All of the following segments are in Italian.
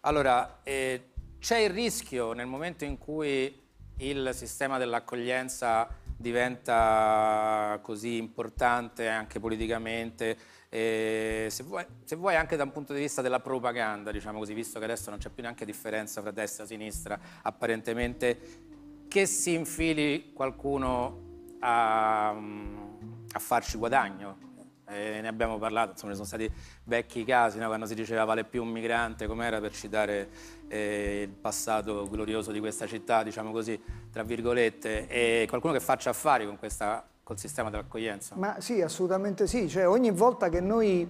Allora, eh, c'è il rischio nel momento in cui il sistema dell'accoglienza diventa così importante anche politicamente, eh, se, vuoi, se, vuoi, anche da un punto di vista della propaganda, diciamo così, visto che adesso non c'è più neanche differenza fra destra e sinistra, apparentemente, che si infili qualcuno a, a farci guadagno eh, ne abbiamo parlato, insomma, ne sono stati vecchi casi, no? quando si diceva vale più un migrante, com'era per citare eh, il passato glorioso di questa città, diciamo così, tra virgolette, e qualcuno che faccia affari con questa, col sistema dell'accoglienza. Ma sì, assolutamente sì, cioè ogni volta che noi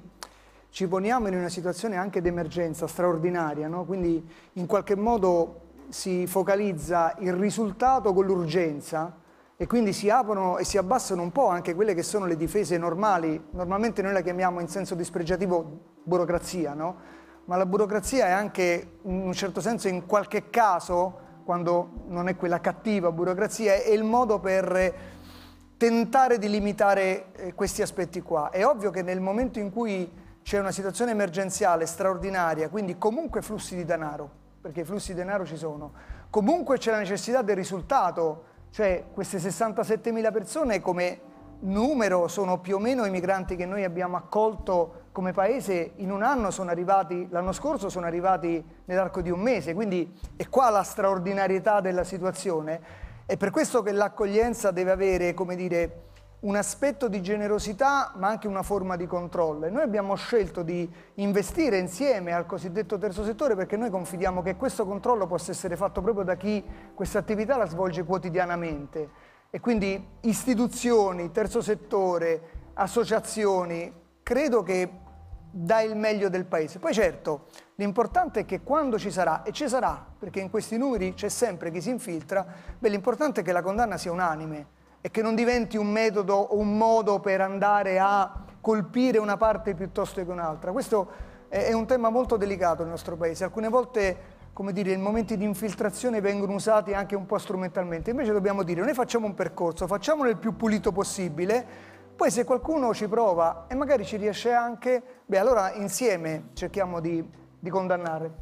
ci poniamo in una situazione anche di emergenza straordinaria, no? quindi in qualche modo si focalizza il risultato con l'urgenza, e quindi si aprono e si abbassano un po' anche quelle che sono le difese normali, normalmente noi la chiamiamo in senso dispregiativo burocrazia, no? ma la burocrazia è anche in un certo senso in qualche caso, quando non è quella cattiva burocrazia, è il modo per tentare di limitare eh, questi aspetti qua. È ovvio che nel momento in cui c'è una situazione emergenziale straordinaria, quindi comunque flussi di denaro, perché i flussi di denaro ci sono, comunque c'è la necessità del risultato, cioè queste 67.000 persone come numero sono più o meno i migranti che noi abbiamo accolto come paese in un anno sono arrivati, l'anno scorso sono arrivati nell'arco di un mese, quindi è qua la straordinarietà della situazione. È per questo che l'accoglienza deve avere, come dire, un aspetto di generosità ma anche una forma di controllo. E noi abbiamo scelto di investire insieme al cosiddetto terzo settore perché noi confidiamo che questo controllo possa essere fatto proprio da chi questa attività la svolge quotidianamente. E quindi istituzioni, terzo settore, associazioni, credo che dà il meglio del paese. Poi certo, l'importante è che quando ci sarà, e ci sarà, perché in questi numeri c'è sempre chi si infiltra, l'importante è che la condanna sia unanime, e che non diventi un metodo o un modo per andare a colpire una parte piuttosto che un'altra. Questo è un tema molto delicato nel nostro paese. Alcune volte, come dire, i momenti di infiltrazione vengono usati anche un po' strumentalmente. Invece dobbiamo dire, noi facciamo un percorso, facciamolo il più pulito possibile, poi se qualcuno ci prova e magari ci riesce anche, beh allora insieme cerchiamo di, di condannare.